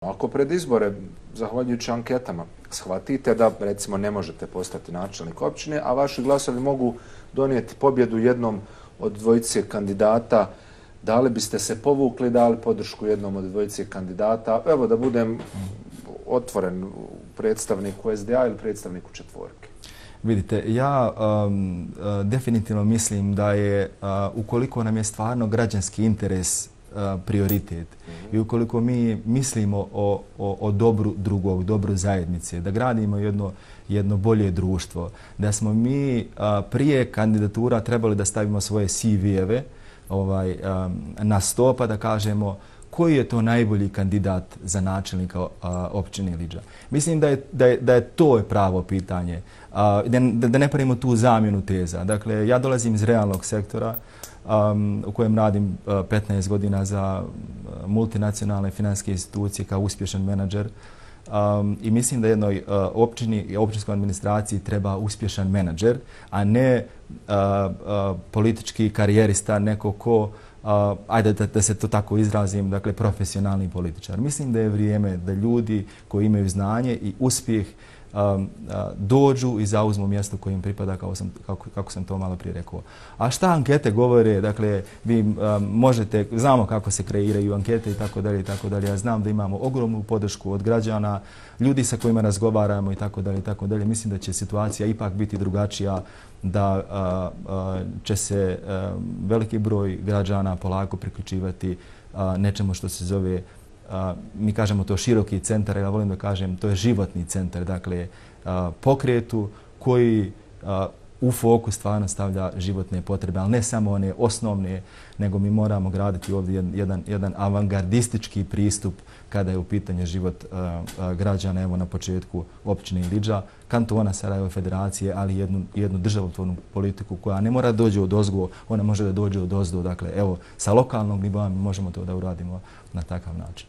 Ako pred izbore, zahvaljujući anketama, shvatite da recimo ne možete postati načelnik općine, a vaši glasovi mogu donijeti pobjedu jednom od dvojice kandidata, da li biste se povukli, dali podršku jednom od dvojice kandidata, evo da budem otvoren predstavniku SDA ili predstavniku četvorke? Vidite, ja um, uh, definitivno mislim da je, uh, ukoliko nam je stvarno građanski interes a, prioritet. I ukoliko mi mislimo o, o, o dobru drugog, dobru zajednice, da gradimo jedno, jedno bolje društvo, da smo mi a, prije kandidatura trebali da stavimo svoje CV-eve ovaj, a, na stopa da kažemo koji je to najbolji kandidat za načelnika općine Liđa. Mislim da je, da, je, da je to pravo pitanje. Da, da ne pravimo tu zamjenu teza. Dakle, ja dolazim iz realnog sektora um, u kojem radim uh, 15 godina za multinacionalne finanske institucije kao uspješan menadžer. Um, I mislim da jednoj uh, općini i općinskoj administraciji treba uspješan menadžer, a ne uh, uh, politički karijerista, neko ko uh, uh, ajde da, da se to tako izrazim, dakle profesionalni političar. Mislim da je vrijeme da ljudi koji imaju znanje i uspjeh um, dođu i zauzmu mjesto kojim pripada, kao sam, kako, kako sam to malo prije rekao. A šta ankete govore, dakle, vi um, možete, znamo kako se kreiraju ankete i tako dalje i tako dalje. Ja znam da imamo ogromnu podršku od građana, ljudi sa kojima razgovaramo i tako dalje i tako dalje. Mislim da će situacija ipak biti drugačija da a, a, će se a, veliki broj građana polako priključivati a, nečemu što se zove, a, mi kažemo to široki centar, ja volim da kažem, to je životni centar, dakle a, pokretu koji a, u fokus stvarno stavlja životne potrebe, ali ne samo one osnovne, nego mi moramo graditi ovdje jedan, jedan avangardistički pristup kada je u pitanju život uh, uh, građana, evo na početku općine Iliđa, kantona Sarajevo federacije, ali jednu, jednu državotvornu politiku koja ne mora dođe od ozgo, ona može da dođe od ozdo. Dakle, evo, sa lokalnog nivoa mi možemo to da uradimo na takav način.